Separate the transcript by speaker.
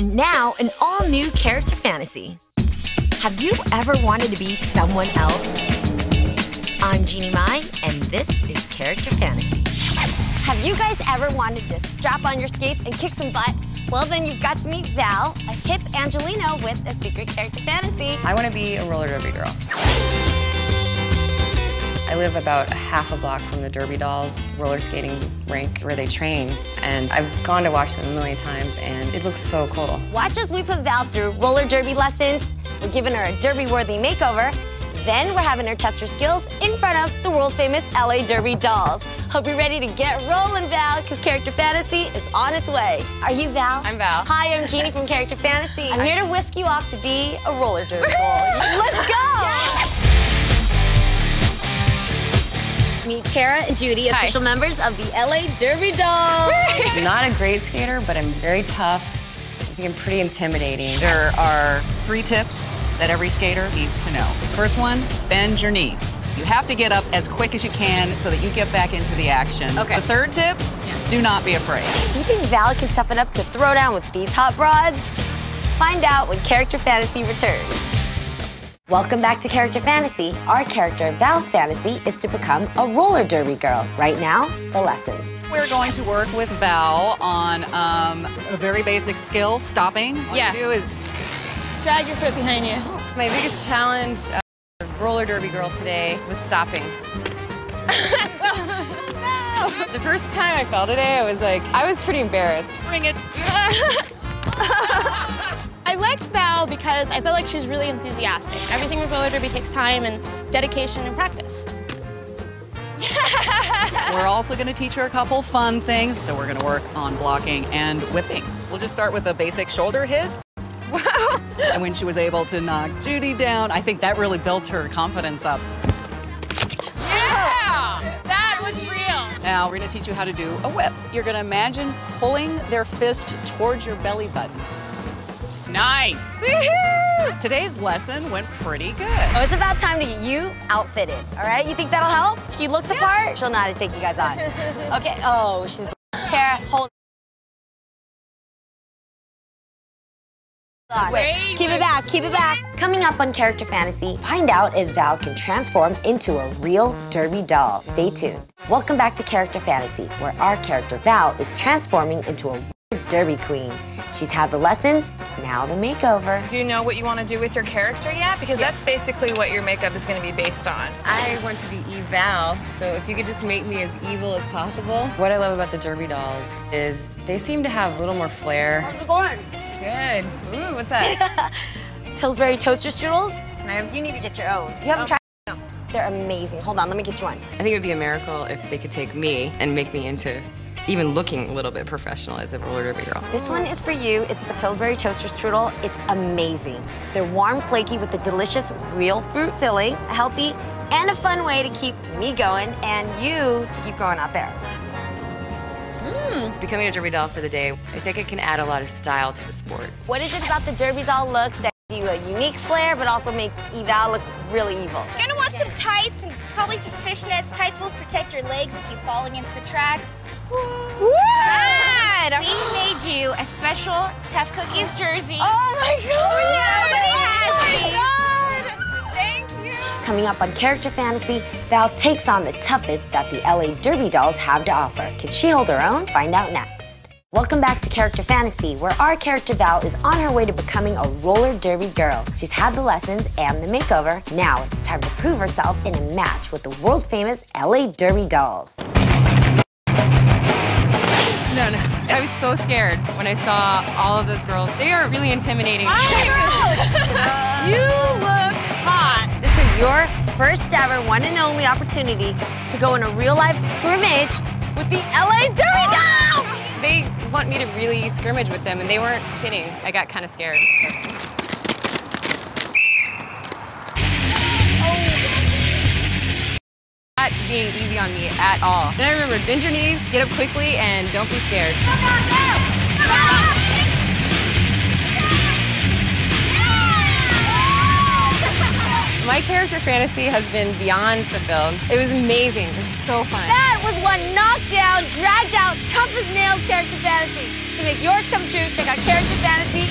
Speaker 1: And now, an all new character fantasy. Have you ever wanted to be someone else? I'm Jeannie Mai, and this is Character Fantasy. Have you guys ever wanted to strap on your skates and kick some butt? Well, then you've got to meet Val, a hip Angelino with a secret character fantasy.
Speaker 2: I want to be a roller derby girl. I live about a half a block from the Derby Dolls roller skating rink where they train, and I've gone to watch them a million times, and it looks so cool.
Speaker 1: Watch as we put Val through roller derby lessons. We're giving her a derby-worthy makeover. Then we're having her test her skills in front of the world-famous LA Derby Dolls. Hope you're ready to get rolling, Val, because Character Fantasy is on its way. Are you Val?
Speaker 2: I'm Val.
Speaker 1: Hi, I'm Jeannie from Character Fantasy. I'm here to whisk you off to be a roller derby girl. Let's go! Meet Tara and Judy,
Speaker 2: Hi.
Speaker 1: official members of the LA Derby Dolls.
Speaker 2: I'm not a great skater, but I'm very tough. I think I'm pretty intimidating.
Speaker 3: There are three tips that every skater needs to know. First one, bend your knees. You have to get up as quick as you can so that you get back into the action.
Speaker 1: Okay.
Speaker 3: The third tip, do not be afraid.
Speaker 1: Do you think Val can toughen up to throw down with these hot broads? Find out when Character Fantasy returns. Welcome back to Character Fantasy. Our character, Val's fantasy, is to become a roller derby girl. Right now, the lesson.
Speaker 3: We're going to work with Val on um, a very basic skill, stopping. All
Speaker 2: Yeah.
Speaker 3: you do is
Speaker 4: Drag your foot behind you.
Speaker 2: My biggest challenge, uh, roller derby girl today, was stopping. The first time I fell today, I was like, I was pretty embarrassed.
Speaker 4: Bring it. Liked Val because I felt like she was really enthusiastic. Everything with roller derby takes time and dedication and practice.
Speaker 3: We're also going to teach her a couple fun things. So we're going to work on blocking and whipping. We'll just start with a basic shoulder hit. Wow. and when she was able to knock Judy down, I think that really built her confidence up.
Speaker 4: Yeah! That was real.
Speaker 3: Now we're going to teach you how to do a whip. You're going to imagine pulling their fist towards your belly button. Nice. Today's lesson went pretty good.
Speaker 1: Oh, it's about time to get you outfitted, all right? You think that'll help? If you look the part, she'll know how to take you guys on. Okay, oh, she's... Tara, hold on. Wait, keep it back, keep it back. Coming up on Character Fantasy, find out if Val can transform into a real derby doll. Stay tuned. Welcome back to Character Fantasy, where our character Val is transforming into a real derby queen. She's had the lessons, now the makeover.
Speaker 5: Do you know what you want to do with your character yet? Because that's basically what your makeup is going to be based on.
Speaker 2: I want to be Eval, so if you could just make me as evil as possible. What I love about the Derby dolls is they seem to have a little more flair.
Speaker 1: How's it going?
Speaker 5: Good. Ooh, what's that?
Speaker 1: Pillsbury toaster strudels. You need to get your own. You haven't oh. tried? No. They're amazing. Hold on, let me get you one.
Speaker 2: I think it would be a miracle if they could take me and make me into even looking a little bit professional as a roller derby girl.
Speaker 1: This one is for you. It's the Pillsbury toaster strudel. It's amazing. They're warm, flaky with a delicious real fruit filling, a healthy and a fun way to keep me going and you to keep going out there. Hmm.
Speaker 2: Becoming a derby doll for the day, I think it can add a lot of style to the sport.
Speaker 1: What is it about the Derby doll look that gives you a unique flair but also makes Eval look really evil?
Speaker 6: You're gonna want some tights and probably some fishnets. Tights will protect your legs if you fall against the track. Good. We made you a special Tough Cookies jersey.
Speaker 1: Oh my
Speaker 6: Nobody has
Speaker 1: oh
Speaker 6: God! Thank you.
Speaker 1: Coming up on Character Fantasy, Val takes on the toughest that the LA Derby dolls have to offer. Can she hold her own? Find out next. Welcome back to Character Fantasy, where our character Val is on her way to becoming a roller derby girl. She's had the lessons and the makeover. Now it's time to prove herself in a match with the world famous LA Derby dolls.
Speaker 2: No, no. I was so scared when I saw all of those girls. They are really intimidating.
Speaker 1: you look hot. This is your first ever one and only opportunity to go in a real life scrimmage with the LA Derby dolls.
Speaker 2: They want me to really scrimmage with them, and they weren't kidding. I got kind of scared. Being easy on me at all. Then I remembered, bend your knees, get up quickly, and don't be scared. My character fantasy has been beyond fulfilled. It was amazing. It was so fun.
Speaker 1: That was one knockdown, dragged out, tough as nails character fantasy. To make yours come true, check out Character Fantasy